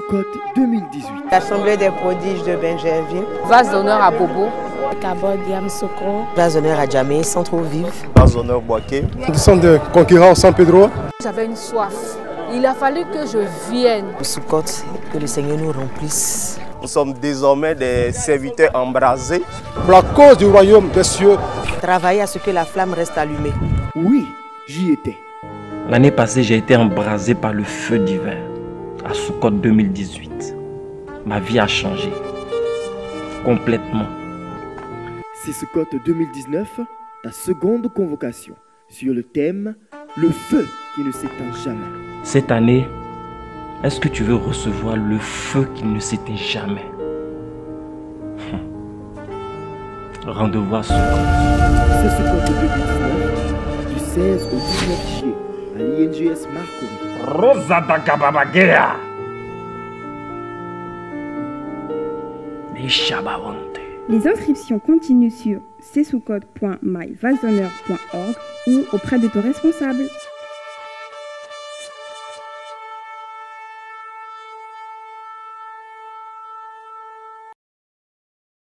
Code 2018. L'Assemblée des prodiges de Benjerville. Vase d'honneur à Bobo. Cabot Diam Sokro. Vase d'honneur à Djamé, Centre Vive. Vase d'honneur Boaké. Nous sommes des concurrents San Pedro. J'avais une soif. Il a fallu que je vienne. Soukot, que le Seigneur nous remplisse. Nous sommes désormais des serviteurs embrasés. Pour la cause du royaume des cieux. Travailler à ce que la flamme reste allumée. Oui, j'y étais. L'année passée, j'ai été embrasé par le feu divin à Soukot 2018. Ma vie a changé. Complètement. C'est Soukot 2019, ta seconde convocation sur le thème Le feu qui ne s'éteint jamais. Cette année, est-ce que tu veux recevoir le feu qui ne s'éteint jamais? Rendez-vous à Soukot. C'est Soukot 2019, du 16 au 19 juillet à l'INGS Marcory. Rosa da Gababagea Les inscriptions continuent sur csoukode.myvalsonneur.org ou auprès de ton responsable.